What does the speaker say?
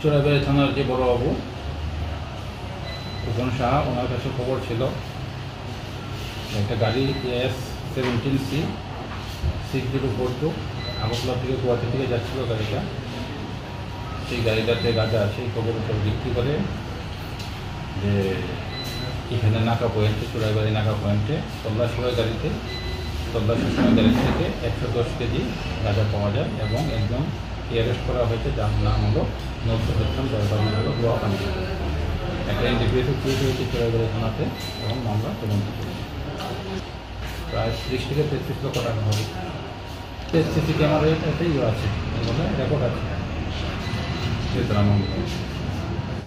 চোরাবাড়ি থানার যে বড়বাবু খোকন সাহা, ওনার কাছে খবর ছিল। একটা গাড়ি S seventeen C six zero four two Agartala থেকে গুয়াহাটি থেকে যাচ্ছিল গাড়িটা। সেই গাড়িটাতে গাঁজা আছে খবর উপর ভিত্তি করে যে এখানে নাকা পয়েন্টে চোরাইবাড়ি নাকা পয়েন্টে তল্লাশি হয় গাড়িতে, তল্লাশির সময় গাড়ি থেকে একশো দশ কেজি গাঁজা পাওয়া যায় এবং একজন অ্যারেস্ট করা হয়েছে যার নাম হলো নজরুল ইসলাম যার বাড়ি হলো গোয়াকান্দি একটা ইন্ডিভিজুয়াল কেস হয়েছে চোরাইবাড়ি থানাতে এবং মামলা তদন্ত প্রায় ত্রিশ থেকে তেত্রিশ লক্ষ টাকা হবে। সিসি ইয়ে আছে রেকর্ড আছে। সুতরাং